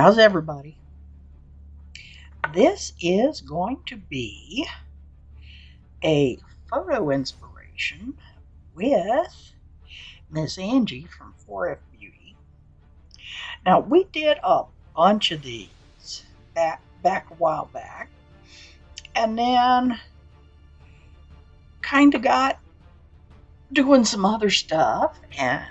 How's everybody? This is going to be a photo inspiration with Miss Angie from 4F Beauty. Now, we did a bunch of these back, back a while back, and then kind of got doing some other stuff and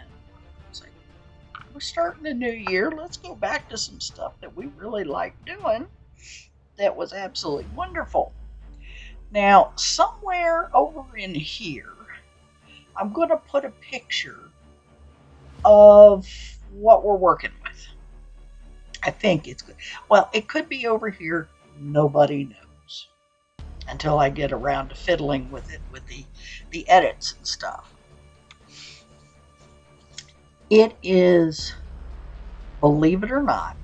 we're starting the new year. Let's go back to some stuff that we really like doing that was absolutely wonderful. Now, somewhere over in here, I'm going to put a picture of what we're working with. I think it's good. Well, it could be over here. Nobody knows until I get around to fiddling with it with the, the edits and stuff. It is, believe it or not,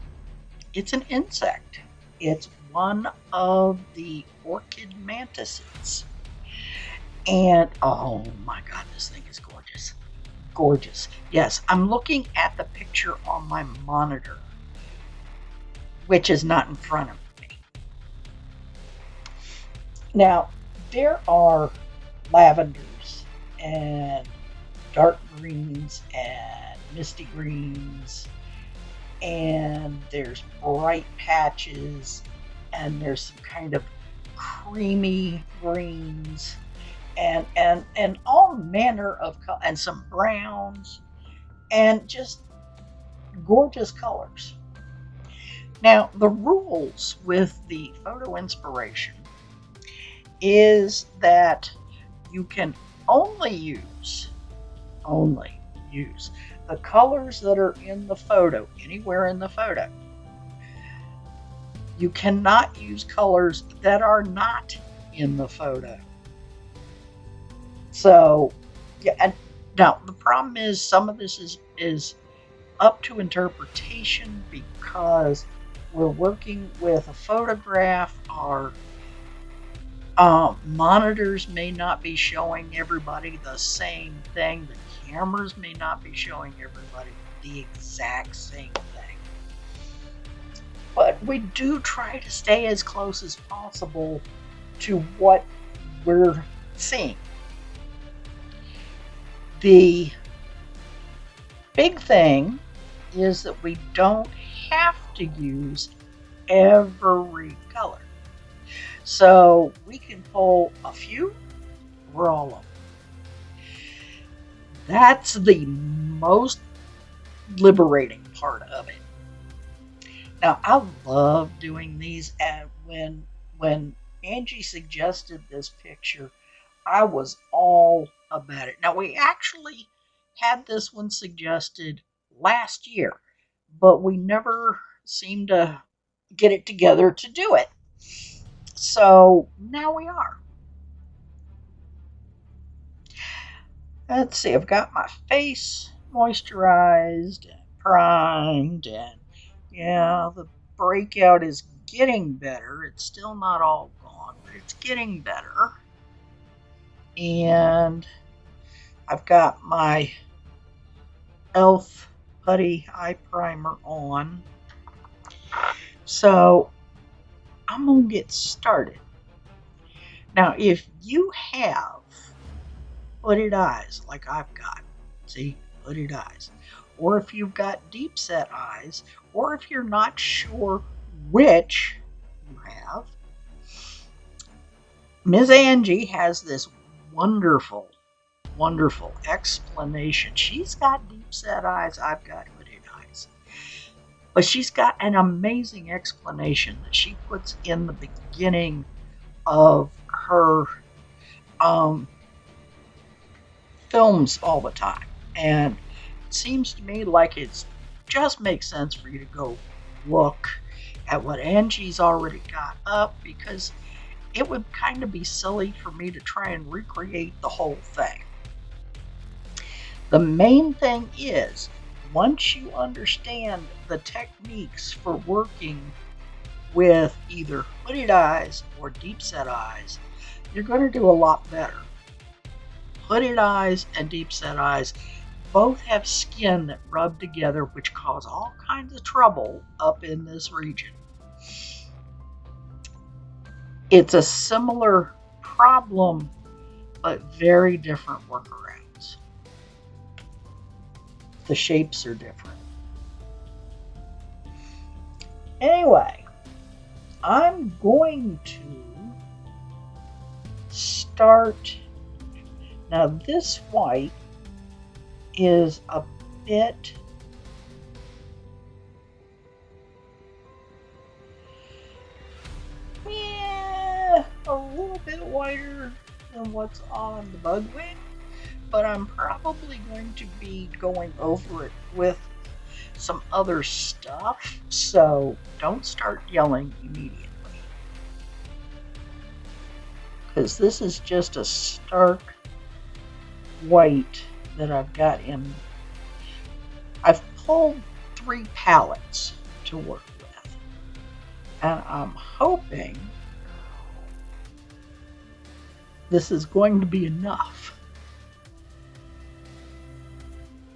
it's an insect. It's one of the orchid mantises. And oh my god, this thing is gorgeous. Gorgeous. Yes, I'm looking at the picture on my monitor, which is not in front of me. Now, there are lavenders and dark greens and misty greens, and there's bright patches, and there's some kind of creamy greens, and and and all manner of color, and some browns, and just gorgeous colors. Now, the rules with the photo inspiration is that you can only use, only use the colors that are in the photo, anywhere in the photo. You cannot use colors that are not in the photo. So, yeah, and now the problem is some of this is is up to interpretation because we're working with a photograph. Our uh, monitors may not be showing everybody the same thing. The cameras may not be showing everybody the exact same thing. But we do try to stay as close as possible to what we're seeing. The big thing is that we don't have to use every color. So we can pull a few, we're all of that's the most liberating part of it. Now, I love doing these. And when when Angie suggested this picture, I was all about it. Now, we actually had this one suggested last year, but we never seemed to get it together to do it. So now we are. Let's see, I've got my face moisturized and primed, and yeah, the breakout is getting better. It's still not all gone, but it's getting better. And I've got my e.l.f. Putty Eye Primer on. So I'm going to get started. Now, if you have hooded eyes like I've got. See, hooded eyes. Or if you've got deep set eyes, or if you're not sure which you have, Ms. Angie has this wonderful, wonderful explanation. She's got deep set eyes, I've got hooded eyes. But she's got an amazing explanation that she puts in the beginning of her um, films all the time. And it seems to me like it just makes sense for you to go look at what Angie's already got up because it would kind of be silly for me to try and recreate the whole thing. The main thing is, once you understand the techniques for working with either hooded eyes or deep set eyes, you're going to do a lot better hooded eyes and deep set eyes both have skin that rub together, which cause all kinds of trouble up in this region. It's a similar problem, but very different workarounds. The shapes are different. Anyway, I'm going to start. Now, this white is a bit yeah, a little bit whiter than what's on the bug wing, but I'm probably going to be going over it with some other stuff, so don't start yelling immediately. Because this is just a stark white that I've got in. I've pulled three palettes to work with, and I'm hoping this is going to be enough.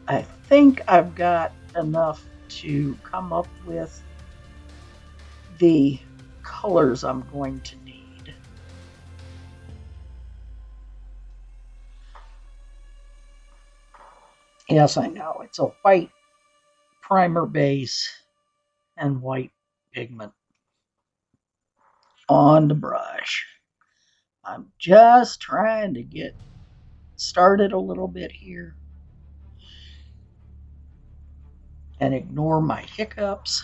I think I've got enough to come up with the colors I'm going to Yes, I know. It's a white primer base and white pigment on the brush. I'm just trying to get started a little bit here. and ignore my hiccups.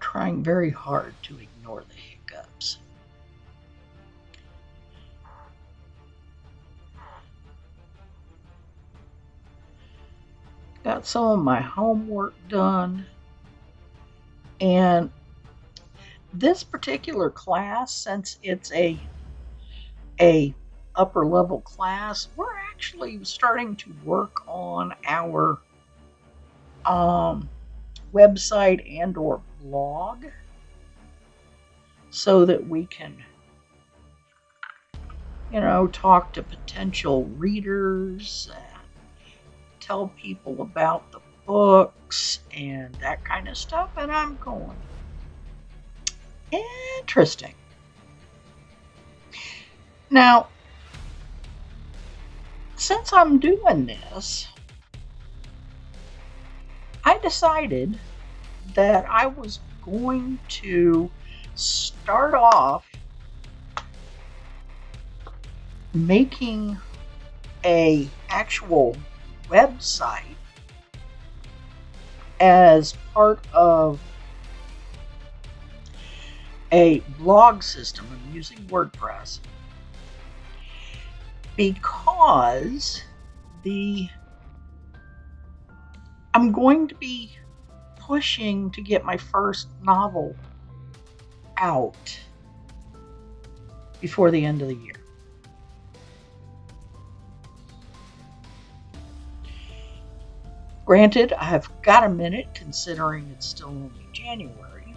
Trying very hard to ignore Got some of my homework done. And this particular class, since it's a a upper level class, we're actually starting to work on our um, website and or blog so that we can you know talk to potential readers tell people about the books and that kind of stuff and i'm going. Interesting. Now, since I'm doing this, I decided that I was going to start off making a actual website as part of a blog system. I'm using WordPress because the I'm going to be pushing to get my first novel out before the end of the year. Granted, I've got a minute considering it's still only January,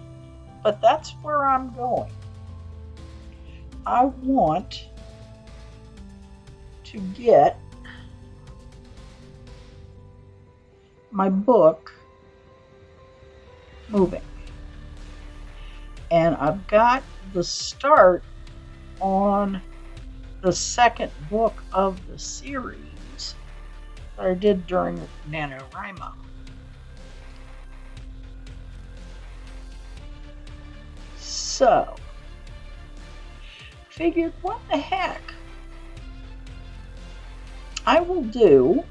but that's where I'm going. I want to get my book moving. And I've got the start on the second book of the series I did during NaNoWriMo. So, figured what the heck? I will do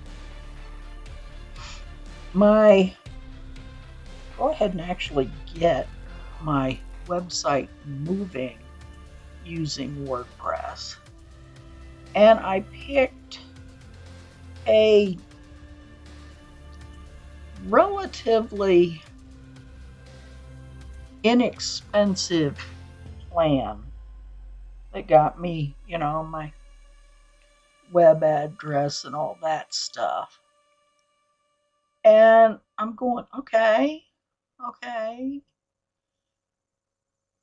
my, go ahead and actually get my website moving using WordPress. And I picked a relatively inexpensive plan that got me, you know, my web address and all that stuff. And I'm going, okay, okay.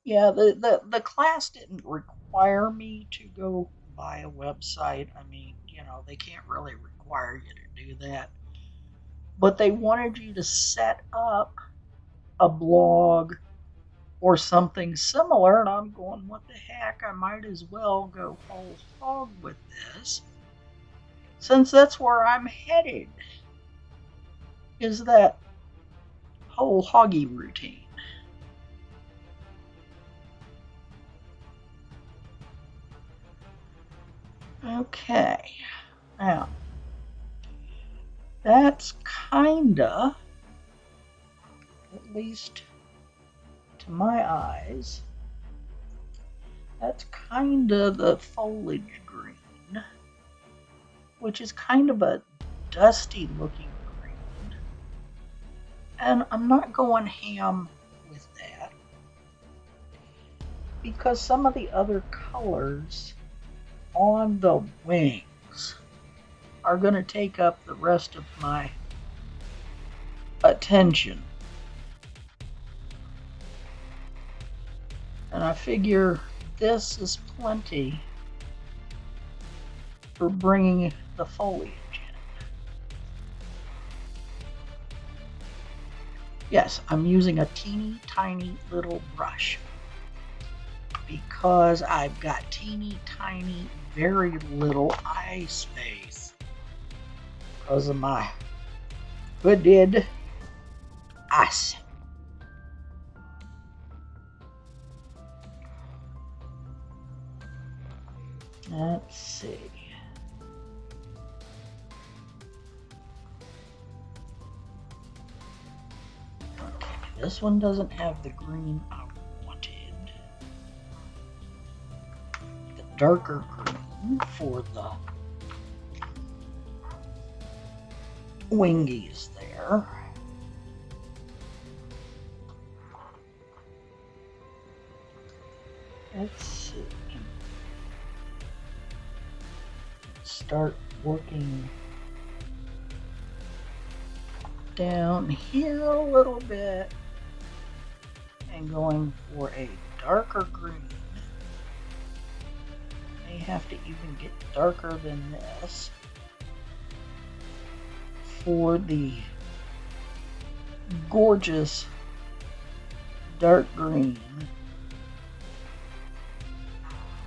Yeah, the, the, the class didn't require me to go buy a website. I mean, you know, they can't really require you to do that. But they wanted you to set up a blog or something similar. And I'm going, what the heck? I might as well go whole hog with this since that's where I'm headed. Is that whole hoggy routine. Okay, now that's kinda, at least to my eyes, that's kinda the foliage green, which is kind of a dusty looking green. And I'm not going ham with that because some of the other colors on the wings are going to take up the rest of my attention. And I figure this is plenty for bringing the foliage in. Yes, I'm using a teeny tiny little brush because I've got teeny tiny very little eye space because of my hooded eyes. Let's see. This one doesn't have the green I wanted. The darker green for the wingies there. Let's see. Start working down here a little bit and going for a darker green may have to even get darker than this for the gorgeous dark green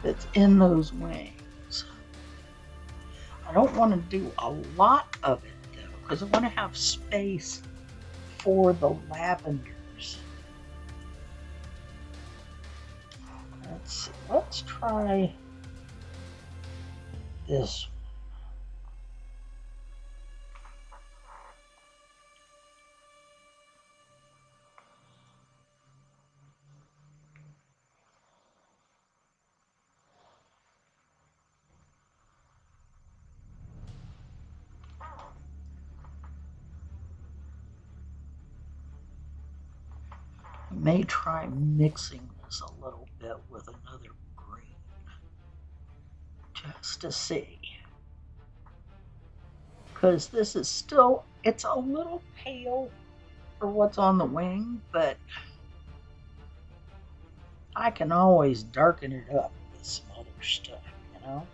that's in those wings. I don't want to do a lot of it though because I want to have space for the lavenders. Let's let's try this try mixing this a little bit with another green just to see. Because this is still, it's a little pale for what's on the wing, but I can always darken it up with some other stuff, you know?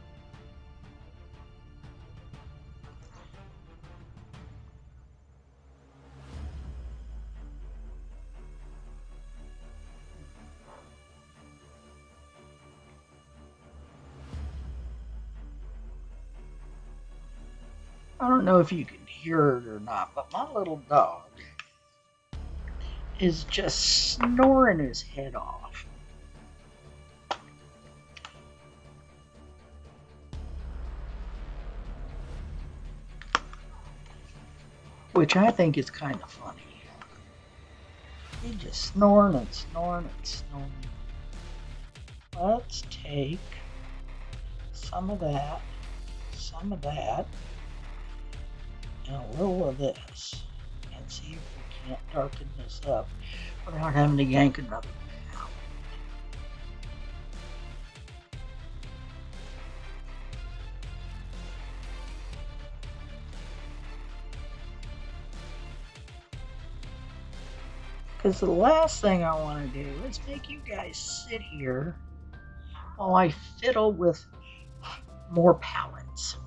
Don't know if you can hear it or not, but my little dog is just snoring his head off. Which I think is kind of funny. He just snoring and snoring and snoring. Let's take some of that, some of that, a little of this and see if we can't darken this up without having to yank another out. Because the last thing I want to do is make you guys sit here while I fiddle with more palettes.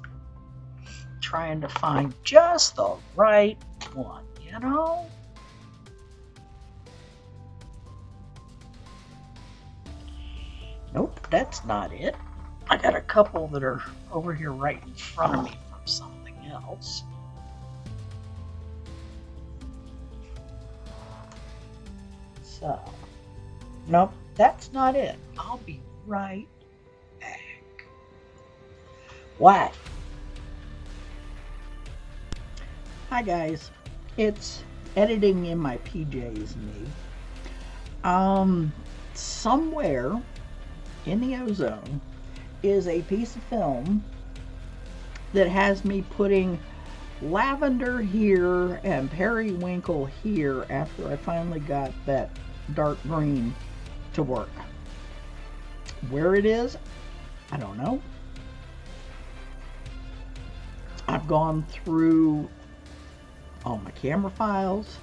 Trying to find just the right one, you know? Nope, that's not it. I got a couple that are over here right in front of me from something else. So, nope, that's not it. I'll be right back. What? Hi guys, it's editing in my PJs me. Um, somewhere in the ozone is a piece of film that has me putting lavender here and periwinkle here after I finally got that dark green to work. Where it is, I don't know. I've gone through all my camera files.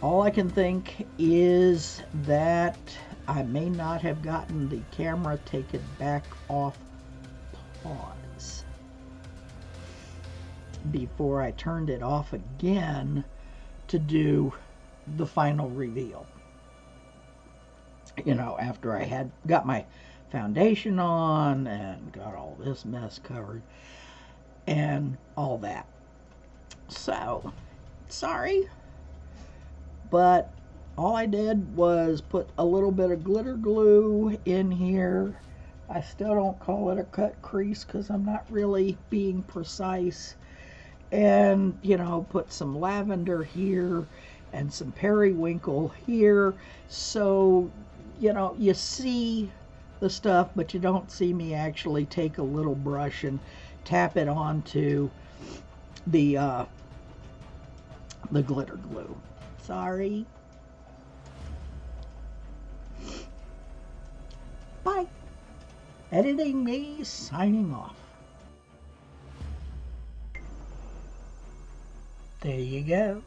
All I can think is that I may not have gotten the camera taken back off pause before I turned it off again to do the final reveal. You know, after I had got my foundation on and got all this mess covered and all that. So, sorry, but all I did was put a little bit of glitter glue in here. I still don't call it a cut crease because I'm not really being precise. And, you know, put some lavender here and some periwinkle here. So, you know, you see the stuff, but you don't see me actually take a little brush and tap it onto the, uh, the glitter glue. Sorry. Bye. Editing me signing off. There you go.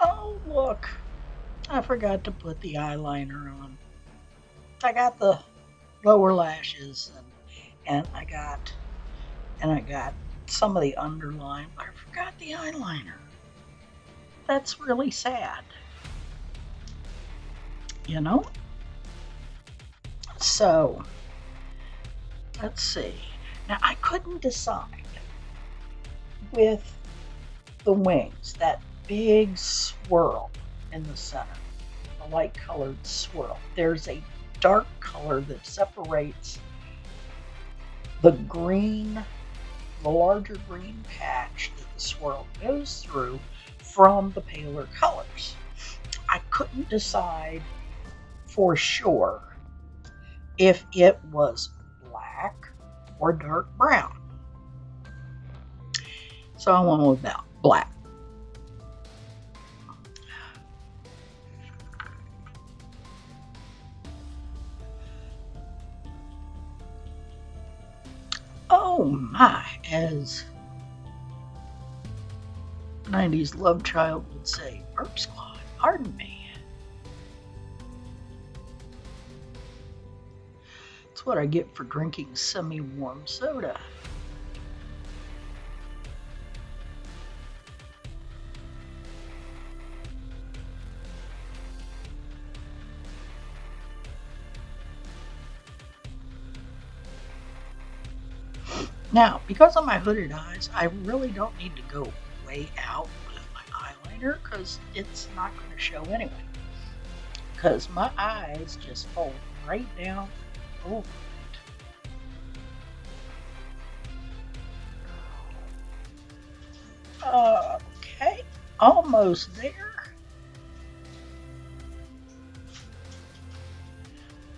Oh, look. I forgot to put the eyeliner on. I got the lower lashes and and I got and I got some of the underline, but I forgot the eyeliner. That's really sad you know? So, let's see. Now, I couldn't decide with the wings, that big swirl in the center, the light colored swirl. There's a dark color that separates the green, the larger green patch that the swirl goes through from the paler colors. I couldn't decide for sure if it was black or dark brown. So I went with that black. Oh my, as 90s love child would say, Burp Squad, pardon me. It's what I get for drinking semi-warm soda. Now, because of my hooded eyes, I really don't need to go way out with my eyeliner because it's not going to show anyway. Because my eyes just fold right down Oh. Okay, almost there.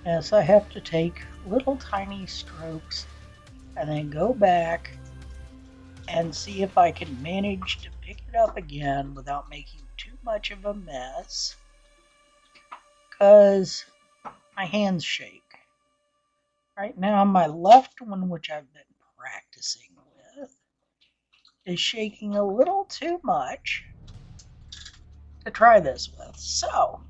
Yes, I have to take little tiny strokes and then go back and see if I can manage to pick it up again without making too much of a mess because my hands shake. Right now, my left one, which I've been practicing with, is shaking a little too much to try this with. So,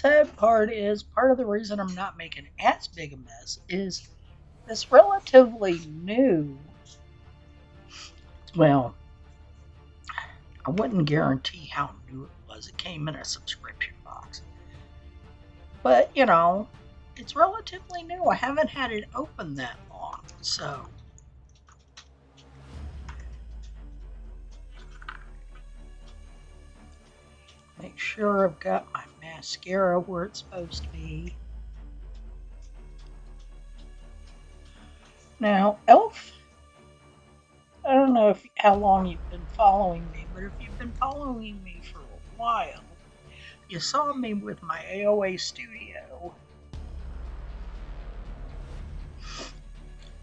sad part is part of the reason I'm not making as big a mess is this relatively new. Well, I wouldn't guarantee how new it was. It came in a subscription box. But, you know, it's relatively new. I haven't had it open that long. So, make sure I've got my mascara where it's supposed to be. Now, Elf, I don't know if how long you've been following me, but if you've been following me for a while, you saw me with my AOA Studio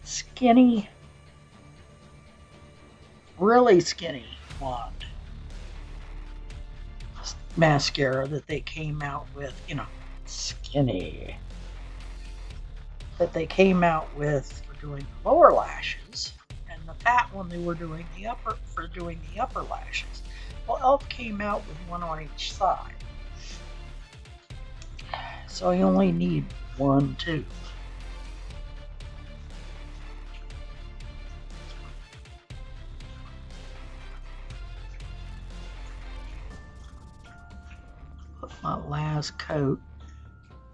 skinny, really skinny wand mascara that they came out with, you know, skinny, that they came out with for doing lower lashes, and the fat one they were doing the upper for doing the upper lashes. Well, Elf came out with one on each side. So you only need one, two. My last coat.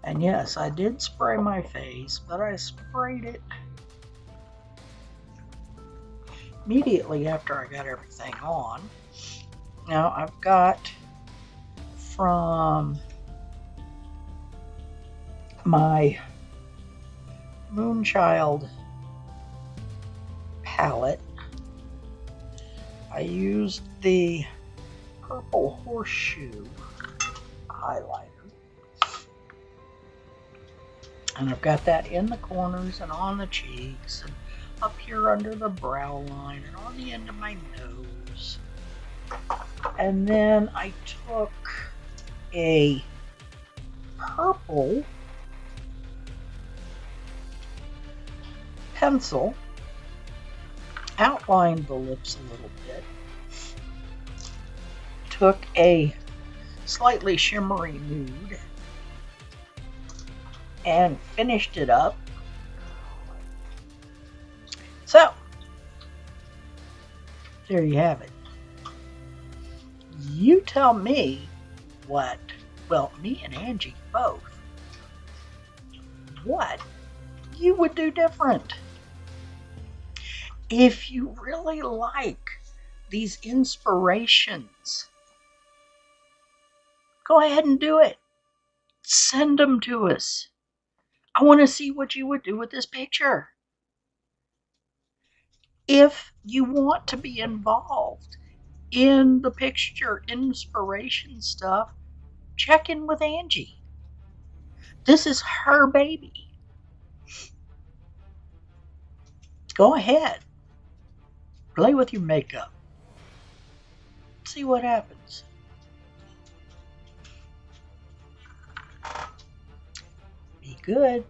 And yes, I did spray my face, but I sprayed it immediately after I got everything on. Now I've got from my Moonchild palette, I used the purple horseshoe highlighter. And I've got that in the corners and on the cheeks and up here under the brow line and on the end of my nose. And then I took a purple pencil, outlined the lips a little bit, took a slightly shimmery nude and finished it up. So, there you have it. You tell me what, well, me and Angie both, what you would do different. If you really like these inspirations Go ahead and do it. Send them to us. I want to see what you would do with this picture. If you want to be involved in the picture inspiration stuff, check in with Angie. This is her baby. Go ahead. Play with your makeup. See what happens. Good.